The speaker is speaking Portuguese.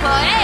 Porém!